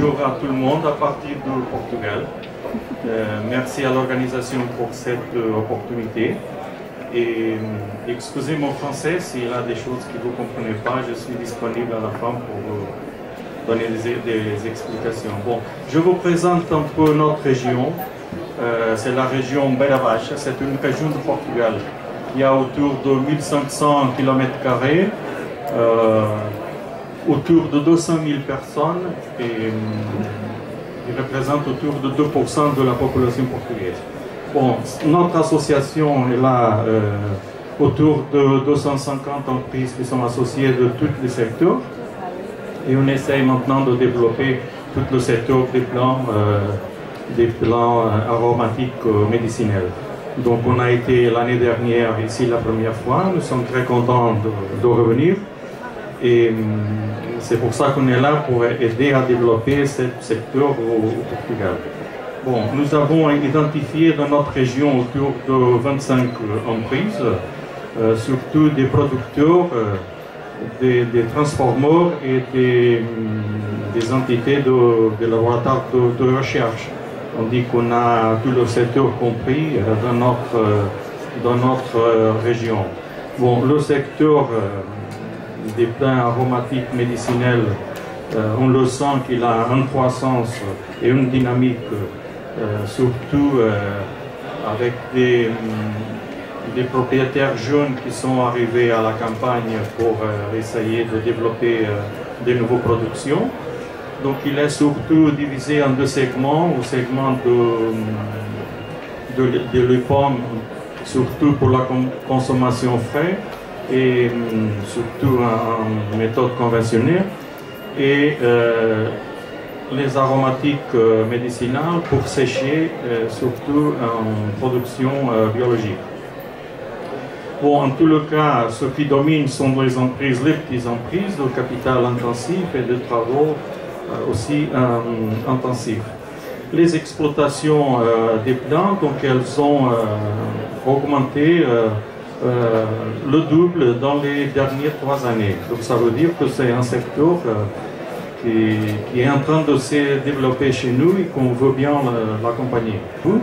Bonjour à tout le monde à partir du Portugal. Euh, merci à l'organisation pour cette euh, opportunité. Et euh, excusez mon français s'il y a des choses que vous ne comprenez pas, je suis disponible à la fin pour donner des, explications. Bon, je vous présente un peu notre région. C'est la région Baixa, c'est une région de Portugal. Il y a autour de 1500 km euh, autour de 200 000 personnes et euh, il représente autour de 2% de la population portugaise. Bon, notre association est là euh, autour de 250 entreprises qui sont associées de tous les secteurs et on essaye maintenant de développer tout le secteur des plants, euh, des aromatiques euh, médicinels. Donc on a été l'année dernière ici la première fois, nous sommes très contents de revenir et hum, c'est pour ça qu'on est là pour aider à développer ce secteur au, Portugal. Bon, nous avons identifié dans notre région autour de 25 entreprises, euh, surtout des producteurs, euh, des, transformeurs et des, entités de, de laboratoires de, recherche. On dit qu'on a tout le secteur compris euh, dans notre, euh, dans notre euh, région. Bon, le secteur euh, des plants aromatiques médicinels, euh, on le sent qu'il a une croissance et une dynamique, euh, surtout euh, avec des, hum, des propriétaires jeunes qui sont arrivés à la campagne pour essayer de développer euh, de nouvelles productions. Donc il est surtout divisé en deux segments, au segment de, de, de les surtout pour la con- consommation frais et hum, surtout en, méthode conventionnelle, et euh, les aromatiques euh, médicinales pour sécher, euh, surtout en production euh, biologique. Bon, en tout le cas, ce qui domine sont les emprises, les petites emprises de capital intensif et de travaux euh, aussi euh, intensifs. Les exploitations euh, des plantes, donc elles ont euh, augmenté euh, euh, le double dans les dernières trois années. Donc ça veut dire que c'est un secteur euh, qui, est en train de se développer chez nous et qu'on veut bien la- l'accompagner. Vous,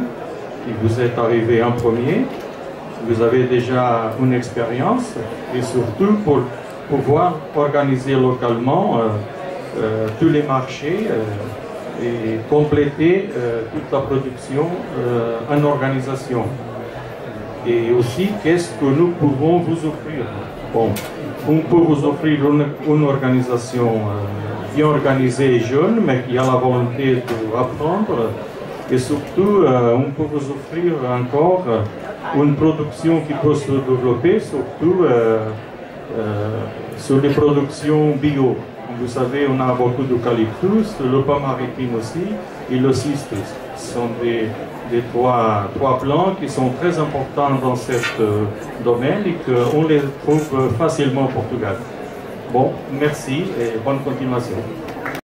qui vous êtes arrivé en premier, vous avez déjà une expérience et surtout pour pouvoir organiser localement euh, euh, tous les marchés euh, et compléter euh, toute la production euh, en organisation. Et aussi, qu'est-ce que nous pouvons vous offrir Bon, on peut vous offrir une, une organisation euh, bien organisée et jeune, mais qui a la volonté d'apprendre. Et surtout, euh, on peut vous offrir encore euh, une production qui peut se développer, surtout euh, euh, sur les productions bio. Vous savez, on a beaucoup d'eucalyptus, le pain maritime aussi, et le cistus. Ce sont des, des trois, trois plants qui sont très importants dans ce domaine et qu'on les trouve facilement au Portugal. Bon, merci et bonne continuation.